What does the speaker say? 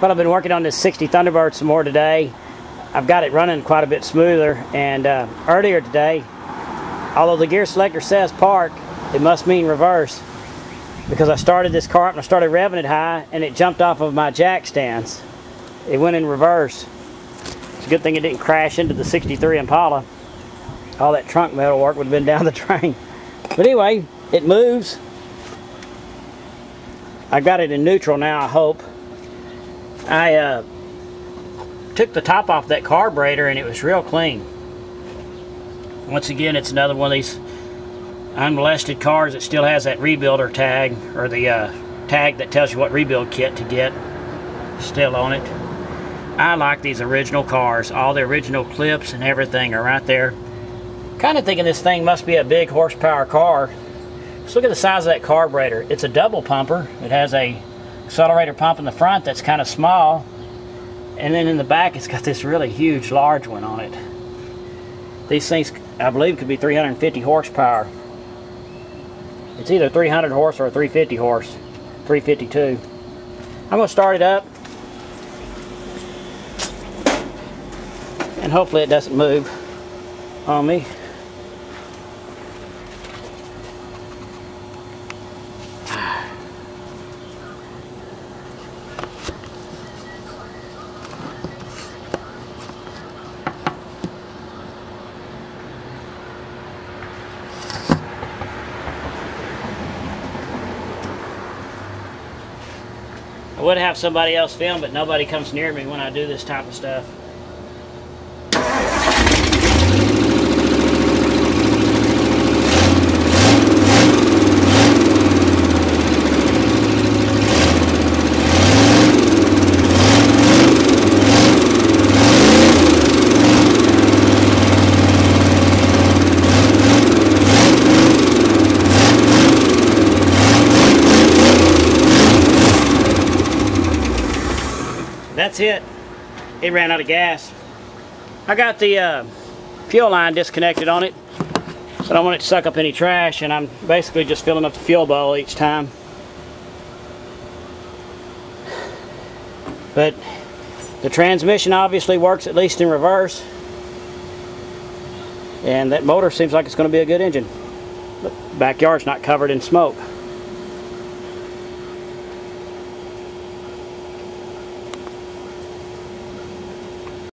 Well, I've been working on this 60 Thunderbird some more today. I've got it running quite a bit smoother. And uh, earlier today, although the gear selector says park, it must mean reverse. Because I started this car up and I started revving it high and it jumped off of my jack stands. It went in reverse. It's a good thing it didn't crash into the 63 Impala. All that trunk metal work would have been down the drain. But anyway, it moves. I got it in neutral now, I hope. I uh, took the top off that carburetor and it was real clean. Once again, it's another one of these unmolested cars that still has that rebuilder tag or the uh, tag that tells you what rebuild kit to get still on it. I like these original cars. All the original clips and everything are right there. Kind of thinking this thing must be a big horsepower car. Just look at the size of that carburetor. It's a double pumper. It has a accelerator pump in the front that's kind of small and then in the back it's got this really huge large one on it. These things I believe could be 350 horsepower. It's either 300 horse or 350 horse 352 I'm to start it up and hopefully it doesn't move on me I would have somebody else film, but nobody comes near me when I do this type of stuff. That's it. It ran out of gas. I got the uh, fuel line disconnected on it. So I don't want it to suck up any trash and I'm basically just filling up the fuel bowl each time. But the transmission obviously works at least in reverse. And that motor seems like it's going to be a good engine. But backyard's not covered in smoke.